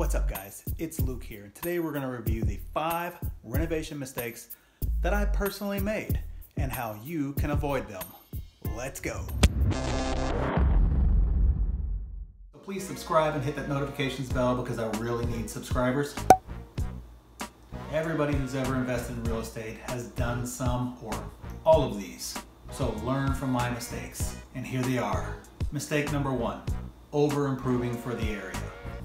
What's up guys, it's Luke here and today we're going to review the 5 renovation mistakes that I personally made and how you can avoid them. Let's go! So please subscribe and hit that notifications bell because I really need subscribers. Everybody who's ever invested in real estate has done some or all of these. So learn from my mistakes and here they are. Mistake number one, over improving for the area.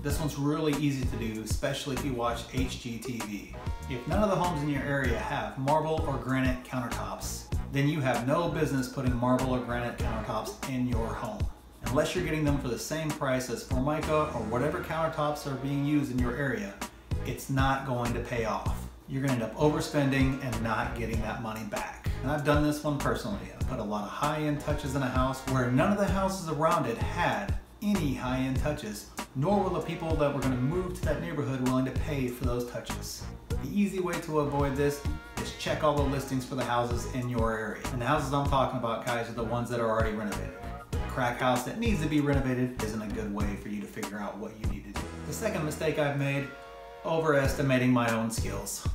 This one's really easy to do, especially if you watch HGTV. If none of the homes in your area have marble or granite countertops, then you have no business putting marble or granite countertops in your home. Unless you're getting them for the same price as Formica or whatever countertops are being used in your area, it's not going to pay off. You're gonna end up overspending and not getting that money back. And I've done this one personally. I put a lot of high-end touches in a house where none of the houses around it had any high-end touches nor will the people that were going to move to that neighborhood willing to pay for those touches. The easy way to avoid this is check all the listings for the houses in your area. And the houses I'm talking about, guys, are the ones that are already renovated. A crack house that needs to be renovated isn't a good way for you to figure out what you need to do. The second mistake I've made, overestimating my own skills.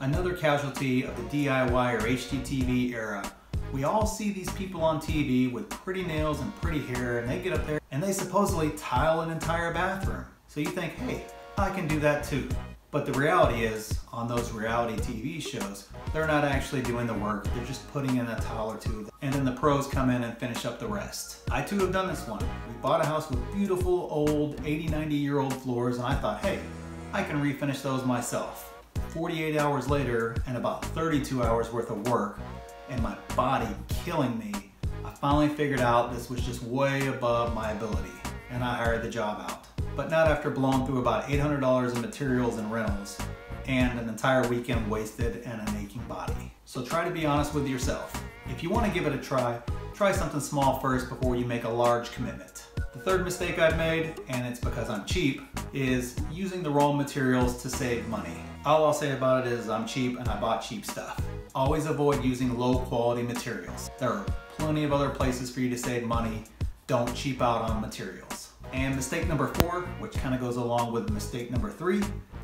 Another casualty of the DIY or HGTV era we all see these people on TV with pretty nails and pretty hair and they get up there and they supposedly tile an entire bathroom. So you think, hey, I can do that too. But the reality is, on those reality TV shows, they're not actually doing the work, they're just putting in a tile or two, and then the pros come in and finish up the rest. I too have done this one. We bought a house with beautiful old 80, 90 year old floors, and I thought, hey, I can refinish those myself. 48 hours later, and about 32 hours worth of work, and my body killing me, I finally figured out this was just way above my ability and I hired the job out. But not after blowing through about $800 in materials and rentals and an entire weekend wasted and an aching body. So try to be honest with yourself. If you want to give it a try, try something small first before you make a large commitment. The third mistake I've made, and it's because I'm cheap, is using the wrong materials to save money. All I'll say about it is I'm cheap and I bought cheap stuff. Always avoid using low quality materials. There are plenty of other places for you to save money. Don't cheap out on materials. And mistake number four, which kind of goes along with mistake number three,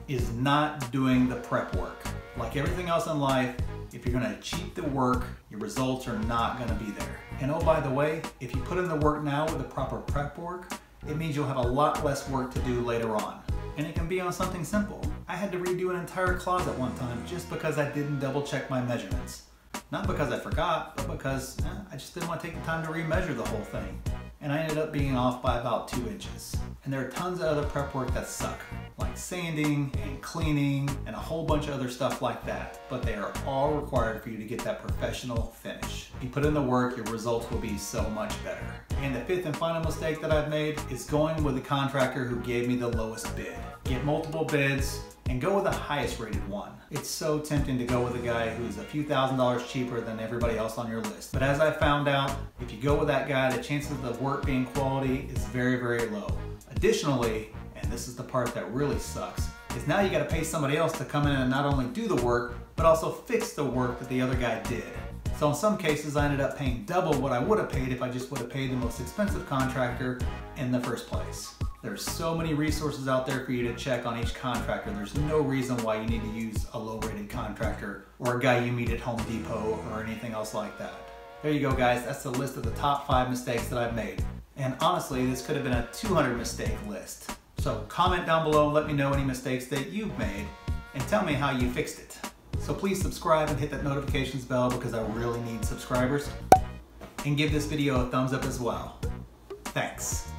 is not doing the prep work. Like everything else in life, if you're gonna cheat the work, your results are not gonna be there. And oh, by the way, if you put in the work now with the proper prep work, it means you'll have a lot less work to do later on. And it can be on something simple. I had to redo an entire closet one time just because I didn't double check my measurements. Not because I forgot, but because eh, I just didn't want to take the time to remeasure the whole thing. And I ended up being off by about two inches. And there are tons of other prep work that suck, like sanding and cleaning and a whole bunch of other stuff like that. But they are all required for you to get that professional finish. You put in the work, your results will be so much better. And the fifth and final mistake that I've made is going with the contractor who gave me the lowest bid. Get multiple bids, and go with the highest rated one. It's so tempting to go with a guy who's a few thousand dollars cheaper than everybody else on your list. But as I found out, if you go with that guy, the chances of the work being quality is very, very low. Additionally, and this is the part that really sucks, is now you gotta pay somebody else to come in and not only do the work, but also fix the work that the other guy did. So in some cases, I ended up paying double what I would have paid if I just would have paid the most expensive contractor in the first place. There's so many resources out there for you to check on each contractor. There's no reason why you need to use a low rated contractor or a guy you meet at Home Depot or anything else like that. There you go guys, that's the list of the top five mistakes that I've made. And honestly, this could have been a 200 mistake list. So comment down below let me know any mistakes that you've made and tell me how you fixed it. So please subscribe and hit that notifications bell because I really need subscribers. And give this video a thumbs up as well. Thanks.